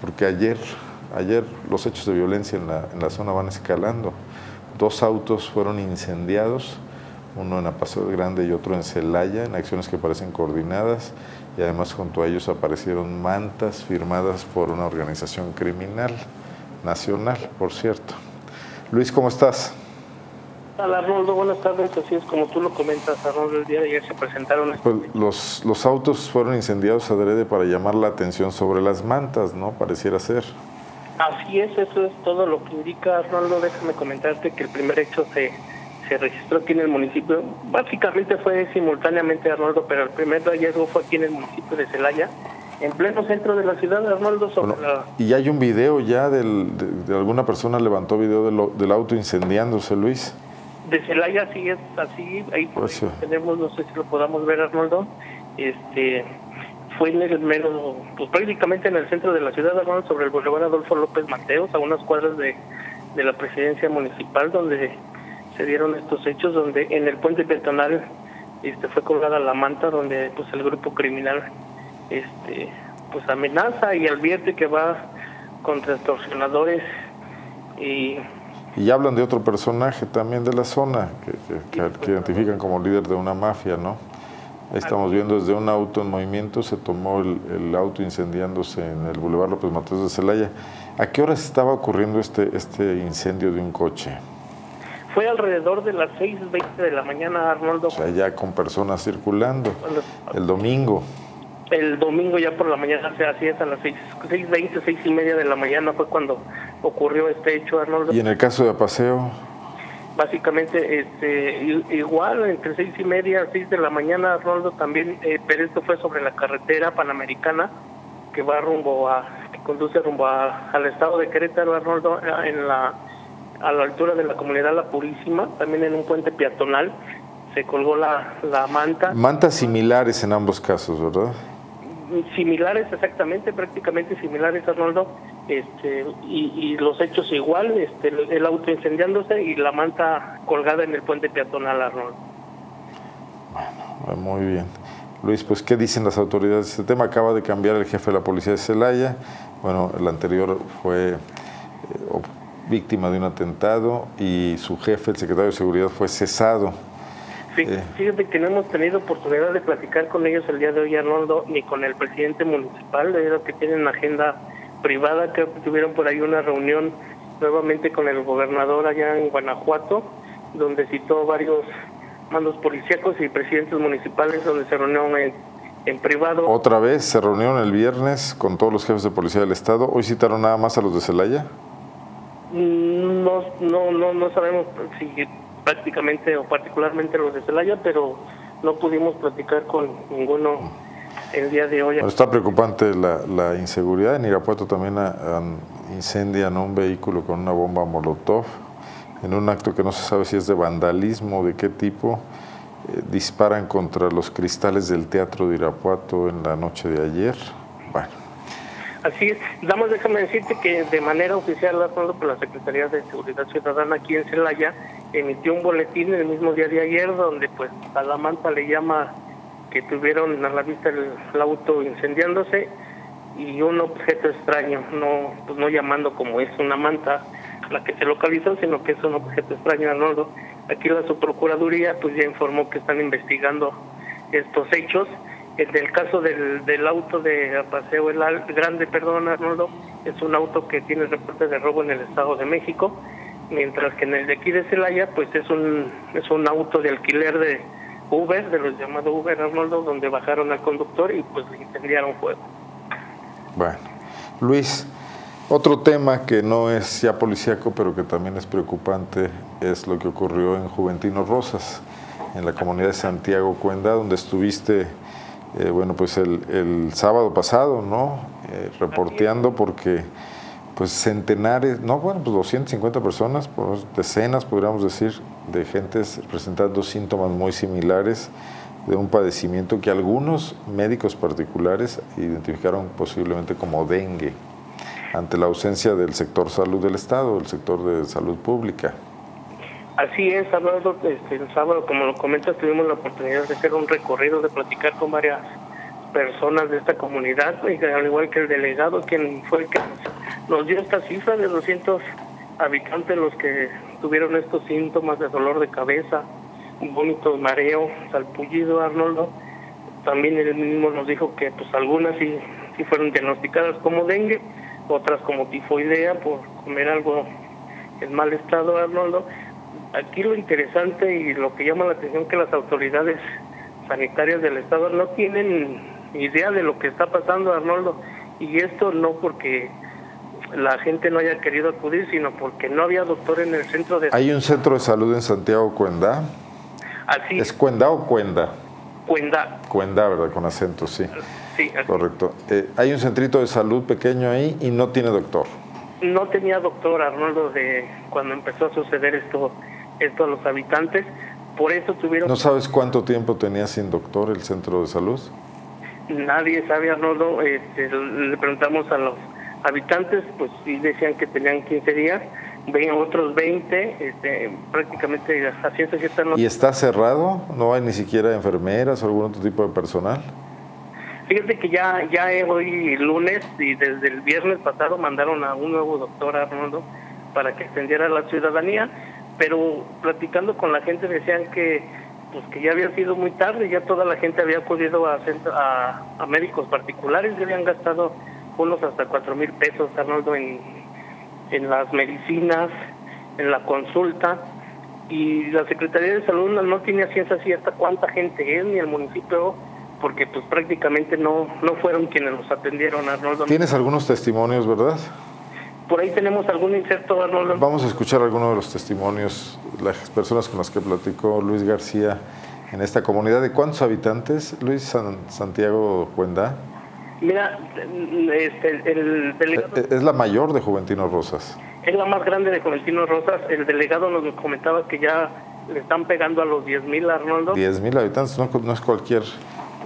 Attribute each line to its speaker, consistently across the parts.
Speaker 1: porque ayer, ayer los hechos de violencia en la, en la zona van escalando. Dos autos fueron incendiados, uno en Apaseo Grande y otro en Celaya, en acciones que parecen coordinadas y además junto a ellos aparecieron mantas firmadas por una organización criminal nacional, por cierto. Luis, ¿cómo estás?
Speaker 2: Hola Arnoldo, buenas tardes. Así es como tú lo comentas, Arnoldo, el día de ayer se presentaron...
Speaker 1: Pues los, los autos fueron incendiados adrede para llamar la atención sobre las mantas, ¿no? Pareciera ser.
Speaker 2: Así es, eso es todo lo que indica Arnoldo. Déjame comentarte que el primer hecho se, se registró aquí en el municipio. Básicamente fue simultáneamente Arnoldo, pero el primer hallazgo fue aquí en el municipio de Celaya, en pleno centro de la ciudad de Arnoldo. Sobre
Speaker 1: Y hay un video ya del, de, alguna persona levantó video del auto incendiándose, Luis.
Speaker 2: De Celaya sí es así, ahí pues tenemos, no sé si lo podamos ver Arnoldo, este fue en el menos, pues prácticamente en el centro de la ciudad Arnoldo, sobre el Boulevard Adolfo López Mateos, a unas cuadras de, de la presidencia municipal, donde se dieron estos hechos, donde en el puente peatonal este, fue colgada la manta, donde pues el grupo criminal este pues amenaza y advierte que va contra extorsionadores y
Speaker 1: y hablan de otro personaje también de la zona, que, que, identifican como líder de una mafia, ¿no? estamos viendo desde un auto en movimiento, se tomó el, auto incendiándose en el Boulevard López Mateos de Celaya. ¿A qué horas estaba ocurriendo este, este incendio de un coche?
Speaker 2: Fue alrededor de las 6.20 de la mañana, Arnoldo. O
Speaker 1: sea, ya con personas circulando. El domingo.
Speaker 2: El domingo ya por la mañana, se hacía a las 6.20, 6 y media de la mañana fue cuando ocurrió este hecho, Arnoldo.
Speaker 1: ¿Y en el caso de Apaseo?
Speaker 2: Básicamente, este, igual, entre seis y media, seis de la mañana, Arnoldo también, eh, pero esto fue sobre la carretera panamericana que va rumbo a, que conduce rumbo al estado de Querétaro, Arnoldo, en la, a la altura de la comunidad La Purísima, también en un puente peatonal, se colgó la, la manta.
Speaker 1: Mantas similares en ambos casos, ¿verdad?
Speaker 2: similares, exactamente, prácticamente similares, Arnoldo, este, y, los hechos igual, este, el, auto incendiándose y la manta colgada en el puente peatonal, Arnoldo.
Speaker 1: Bueno, muy bien. Luis, pues, ¿qué dicen las autoridades de este tema? Acaba de cambiar el jefe de la policía de Celaya. Bueno, el anterior fue eh, víctima de un atentado y su jefe, el secretario de Seguridad, fue cesado
Speaker 2: fíjate que no hemos tenido oportunidad de platicar con ellos el día de hoy, Arnoldo, ni con el presidente municipal, debido a que tienen agenda privada, que tuvieron por ahí una reunión nuevamente con el gobernador allá en Guanajuato, donde citó varios mandos policíacos y presidentes municipales, donde se reunieron en, privado.
Speaker 1: ¿Otra vez se reunieron el viernes con todos los jefes de policía del Estado? ¿Hoy citaron nada más a los de Celaya?
Speaker 2: Mm, no, no, no, no sabemos si prácticamente o particularmente los de Celaya, pero no pudimos platicar con ninguno el día de hoy.
Speaker 1: está preocupante la, inseguridad. En Irapuato también incendian un vehículo con una bomba Molotov en un acto que no se sabe si es de vandalismo o de qué tipo. Eh, disparan contra los cristales del Teatro de Irapuato en la noche de ayer. Bueno.
Speaker 2: Así es. Damos, déjame decirte que de manera oficial, acuerdo por la Secretaría de Seguridad Ciudadana aquí en Celaya, emitió un boletín el mismo día de ayer donde pues a la manta le llama que tuvieron a la vista el, auto incendiándose y un objeto extraño, no pues no llamando como es una manta la que se localizó, sino que es un objeto extraño, Arnoldo. Aquí la subprocuraduría pues ya informó que están investigando estos hechos. En el caso del, del auto de Paseo El Grande, perdón Arnoldo, es un auto que tiene reporte de robo en el Estado de México mientras que en el de aquí de Celaya pues es un es un auto de alquiler de Uber, de los llamados Uber Arnoldo, donde bajaron al conductor y pues le incendiaron fuego.
Speaker 1: Bueno, Luis, otro tema que no es ya policíaco, pero que también es preocupante, es lo que ocurrió en Juventino Rosas, en la comunidad de Santiago Cuenda, donde estuviste, eh, bueno, pues el, el, sábado pasado, ¿no? Eh, reporteando porque pues centenares, no, bueno, pues 250 personas, pues decenas, podríamos decir, de gentes presentando síntomas muy similares de un padecimiento que algunos médicos particulares identificaron posiblemente como dengue, ante la ausencia del sector salud del Estado, el sector de salud pública.
Speaker 2: Así es, este, el sábado, como lo comentas, tuvimos la oportunidad de hacer un recorrido, de platicar con varias personas de esta comunidad, al igual que el delegado, quien fue el que dio esta cifra de 200 habitantes los que tuvieron estos síntomas de dolor de cabeza, vómito, mareo, salpullido, Arnoldo. También él mismo nos dijo que pues algunas sí, sí fueron diagnosticadas como dengue, otras como tifoidea por comer algo en mal estado, Arnoldo. Aquí lo interesante y lo que llama la atención que las autoridades sanitarias del estado no tienen idea de lo que está pasando, Arnoldo. Y esto no porque la gente no haya querido acudir, sino porque no había doctor en el centro de...
Speaker 1: ¿Hay un centro de salud en Santiago Cuenda?
Speaker 2: Así.
Speaker 1: ¿Es Cuenda o Cuenda?
Speaker 2: Cuenda.
Speaker 1: Cuenda, ¿verdad? Con acento, sí.
Speaker 2: Sí,
Speaker 1: Correcto. Eh, hay un centrito de salud pequeño ahí y no tiene doctor.
Speaker 2: No tenía doctor Arnoldo de cuando empezó a suceder esto, esto a los habitantes. Por eso tuvieron...
Speaker 1: ¿No sabes cuánto tiempo tenía sin doctor el centro de salud?
Speaker 2: Nadie sabe, Arnoldo. Este, le preguntamos a los habitantes, pues sí decían que tenían 15 días, ven otros 20, este, prácticamente a ciencia cierta no.
Speaker 1: ¿Y está cerrado? ¿No hay ni siquiera enfermeras o algún otro tipo de personal?
Speaker 2: Fíjate que ya, ya hoy lunes y desde el viernes pasado mandaron a un nuevo doctor Arnoldo para que extendiera la ciudadanía, pero platicando con la gente decían que pues que ya había sido muy tarde, ya toda la gente había acudido a, a, a médicos particulares, ya habían gastado unos hasta cuatro mil pesos, Arnoldo, en, en las medicinas, en la consulta, y la Secretaría de Salud no, tiene ciencia cierta cuánta gente es, ni el municipio, porque pues prácticamente no, no fueron quienes nos atendieron, Arnoldo.
Speaker 1: ¿Tienes algunos testimonios, verdad?
Speaker 2: Por ahí tenemos algún inserto, Arnoldo.
Speaker 1: Vamos a escuchar algunos de los testimonios, las personas con las que platicó Luis García en esta comunidad. ¿De cuántos habitantes, Luis Santiago Cuenda?
Speaker 2: Mira, este, el delegado...
Speaker 1: Eh, es la mayor de Juventino Rosas.
Speaker 2: Es la más grande de Juventino Rosas. El delegado nos comentaba que ya le están pegando a los 10.000, Arnoldo.
Speaker 1: 10.000 habitantes, no, es cualquier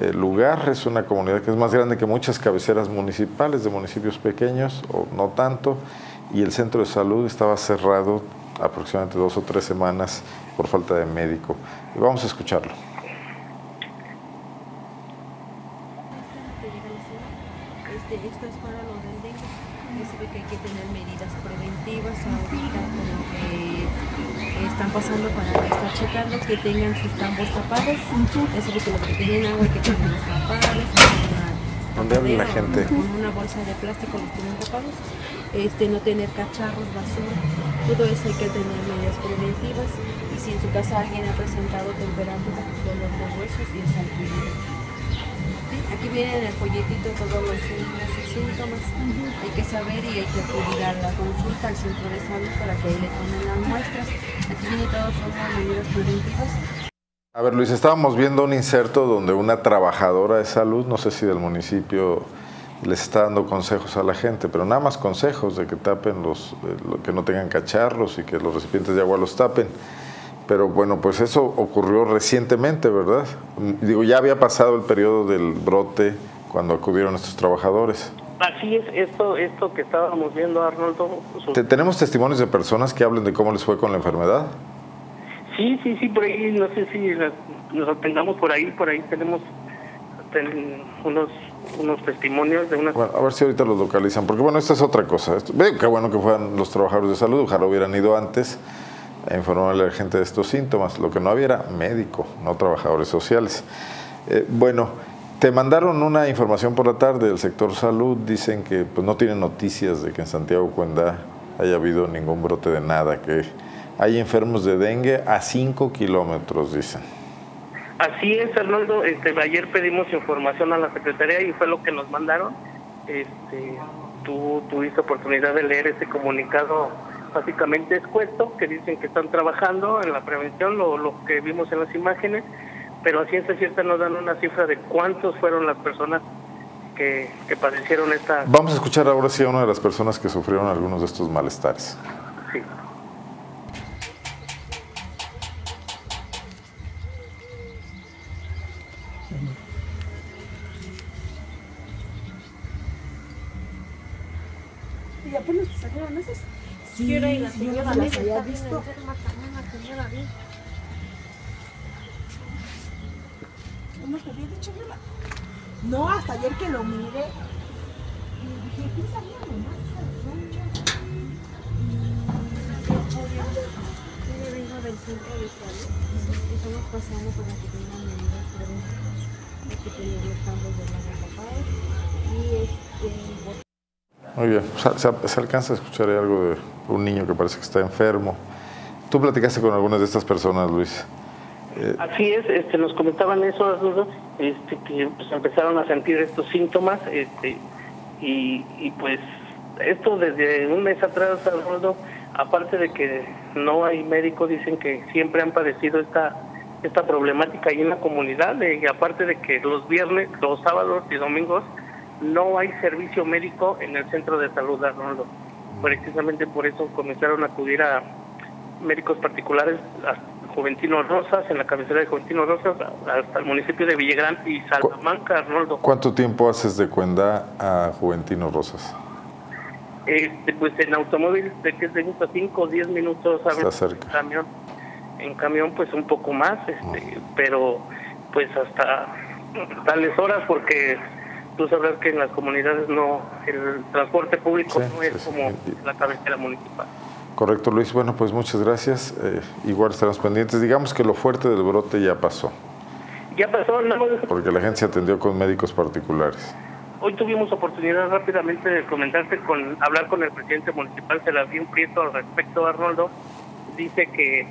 Speaker 1: eh, lugar, es una comunidad que es más grande que muchas cabeceras municipales de municipios pequeños, o no tanto, y el centro de salud estaba cerrado aproximadamente dos o tres semanas por falta de médico. Y vamos a escucharlo.
Speaker 3: esto es para lo del dengue. Se ve que hay que tener medidas preventivas ahorita con lo que están pasando para estar checando que tengan sus tambos tapados. Eso es que los que tienen agua hay que tenerlos tapados.
Speaker 1: ¿Dónde habla la gente?
Speaker 3: Con una bolsa de plástico los tienen tapados. Este, no tener cacharros, basura. Todo eso hay que tener medidas preventivas. Y si en su casa alguien ha presentado temperatura, dolor de huesos y es Aquí viene en el folletito todos los síntomas. Hay que saber y hay que acudir a la consulta al centro de salud para que ahí le tomen las muestras. Aquí viene todo son las medidas preventivas.
Speaker 1: A ver, Luis, estábamos viendo un inserto donde una trabajadora de salud, no sé si del municipio, les está dando consejos a la gente, pero nada más consejos de que tapen los, eh, que no tengan cacharros y que los recipientes de agua los tapen. Pero bueno, pues eso ocurrió recientemente, ¿verdad? Digo, ya había pasado el periodo del brote cuando acudieron estos trabajadores.
Speaker 2: Así es, esto, esto que estábamos viendo, Arnoldo.
Speaker 1: ¿Tenemos testimonios de personas que hablen de cómo les fue con la enfermedad?
Speaker 2: Sí, sí, sí, por ahí, no sé si nos atendamos por ahí, por ahí tenemos unos unos testimonios de una...
Speaker 1: Bueno, a ver si ahorita los localizan, porque bueno, esta es otra cosa. Veo qué bueno que fueran los trabajadores de salud, ojalá hubieran ido antes a informarle a la gente de estos síntomas. Lo que no había era médico, no trabajadores sociales. Eh, bueno, te mandaron una información por la tarde del sector salud. Dicen que pues, no tienen noticias de que en Santiago Cuenda haya habido ningún brote de nada, que hay enfermos de dengue a 5 kilómetros, dicen.
Speaker 2: Así es, Arnoldo. Este, ayer pedimos información a la Secretaría y fue lo que nos mandaron. Este, tú tuviste oportunidad de leer ese comunicado básicamente es cuesto, que dicen que están trabajando en la prevención, lo, lo que vimos en las imágenes, pero a ciencia cierta nos dan una cifra de cuántos fueron las personas que, que padecieron esta...
Speaker 1: Vamos a escuchar ahora sí a una de las personas que sufrieron algunos de estos malestares.
Speaker 2: Sí.
Speaker 4: ¿Y apenas te salieron esas? Sí,
Speaker 3: y la
Speaker 4: señora las había visto. ¿Cómo te había dicho? No, hasta ayer que lo miré. Y dije, ¿qué sabía nomás?
Speaker 3: Yo vengo del centro de salud. Estamos pasando para que tengan medidas por aquí teníamos campos de tapados y este
Speaker 1: Muy bien, se, se- se alcanza a escuchar algo de un niño que parece que está enfermo. ¿Tú platicaste con algunas de estas personas, Luis?
Speaker 2: Así es, este, nos comentaban eso, este, que pues, empezaron a sentir estos síntomas, este, y, y pues esto desde un mes atrás, Arnoldo, aparte de que no hay médico, dicen que siempre han padecido esta esta problemática ahí en la comunidad, eh, y aparte de que los viernes, los sábados y domingos no hay servicio médico en el centro de salud, Arnoldo. Precisamente por eso comenzaron a acudir a médicos particulares a Juventino Rosas, en la cabecera de Juventino Rosas, hasta el municipio de Villagrán y Salamanca, Arnoldo.
Speaker 1: ¿Cuánto tiempo haces de Cuendá a Juventino Rosas?
Speaker 2: Este, pues en automóvil de que es de 5 o 10 minutos a
Speaker 1: Está
Speaker 2: veces,
Speaker 1: cerca.
Speaker 2: en camión. En camión pues un poco más, este, pero pues hasta tales horas porque tú sabrás que en las comunidades no, el transporte público
Speaker 1: Sí,
Speaker 2: no es
Speaker 1: sí, sí.
Speaker 2: como la cabecera municipal.
Speaker 1: Correcto, Luis. Bueno, pues muchas gracias. Eh, igual estaremos pendientes. Digamos que lo fuerte del brote ya pasó,
Speaker 2: Ya pasó, más
Speaker 1: porque la gente se atendió con médicos particulares.
Speaker 2: Hoy tuvimos oportunidad rápidamente de comentarte con hablar con el presidente municipal Serafín Prieto al respecto, Arnoldo. Dice que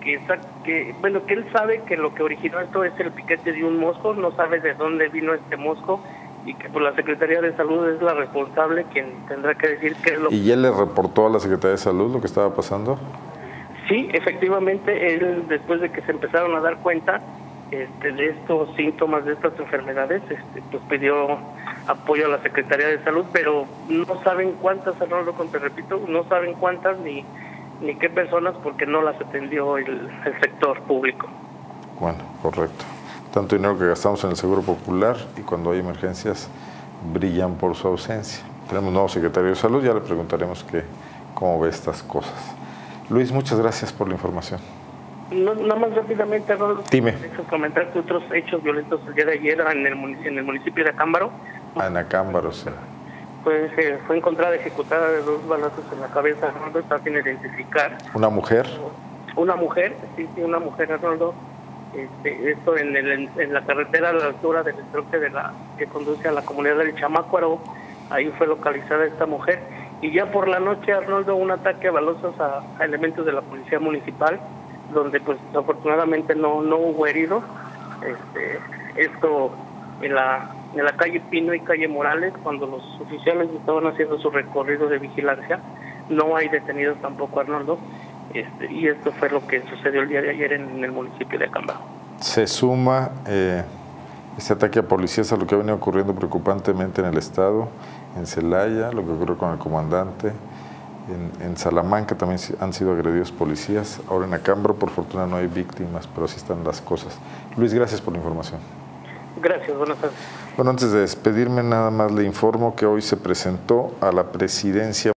Speaker 2: que, esa- que bueno que él sabe que lo que originó esto es el piquete de un mosco, no sabe de dónde vino este mosco y que por la Secretaría de Salud es la responsable quien tendrá que decir qué es lo
Speaker 1: ¿Y él le reportó a la Secretaría de Salud lo que estaba pasando?
Speaker 2: Sí, efectivamente, él después de que se empezaron a dar cuenta este, de estos síntomas, de estas enfermedades, este, pues pidió apoyo a la Secretaría de Salud, pero no saben cuántas, Arnoldo, te repito, no saben cuántas ni, ni qué personas porque no las atendió el, el sector público.
Speaker 1: Bueno, correcto. Tanto dinero que gastamos en el Seguro Popular y cuando hay emergencias brillan por su ausencia. Tenemos un nuevo secretario de Salud, ya le preguntaremos que, cómo ve estas cosas. Luis, muchas gracias por la información.
Speaker 2: No, nada más rápidamente, Arnoldo,
Speaker 1: Dime.
Speaker 2: dejo comentarte otros hechos violentos el día de ayer en el, en el municipio de Acámbaro.
Speaker 1: Ana Cámbaro, sí.
Speaker 2: Pues, eh, fue encontrada ejecutada de dos balazos en la cabeza, Arnoldo, está sin identificar.
Speaker 1: Una mujer,
Speaker 2: Una mujer, sí, sí, una mujer, Arnoldo, este, esto en, el, en, la carretera a la altura del troque de la que conduce a la comunidad del Chamácuaro, ahí fue localizada esta mujer. Y ya por la noche, Arnoldo, un ataque a balazos a, a elementos de la policía municipal, donde pues afortunadamente no, no hubo heridos. Este, esto en la, en la calle Pino y calle Morales, cuando los oficiales estaban haciendo su recorrido de vigilancia, no hay detenidos tampoco, Arnoldo. Este, y esto fue lo que sucedió el día de ayer en, el municipio de Acambaro.
Speaker 1: se suma eh, este ataque a policías a lo que ha venido ocurriendo preocupantemente en el Estado, en Celaya, lo que ocurrió con el comandante, en, en Salamanca también han sido agredidos policías, ahora en Acambro por fortuna no hay víctimas, pero así están las cosas. Luis, gracias por la información.
Speaker 2: Gracias, buenas tardes.
Speaker 1: Bueno, antes de despedirme, nada más le informo que hoy se presentó a la presidencia